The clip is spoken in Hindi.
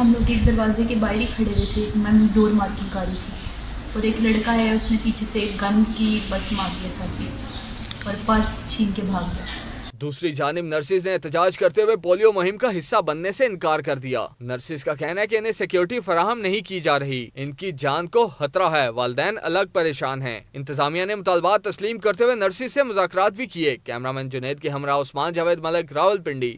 हम लोग एक दरवाजे के बाहर ही खड़े हुए थे। मैं डोर मार्किंग कर रही थी। और एक लड़का है, उसने पीछे से एक गन की बट मार दिया सर पे और पर्स छीन के भाग गया। दूसरी जानब नर्सिस ने एहतजाज करते हुए पोलियो मुहिम का हिस्सा बनने से इनकार कर दिया। नर्सिस का कहना है कि इन्हें सिक्योरिटी फराहम नहीं की जा रही। इनकी जान को खतरा है। वालदेन अलग परेशान हैं। इंतजामिया ने मुतालबात तस्लीम करते हुए नर्सिस से मुजाकर भी किए। कैमरामैन जुनेद के हमरा उस्मान जावेद मलिक रावल पिंडी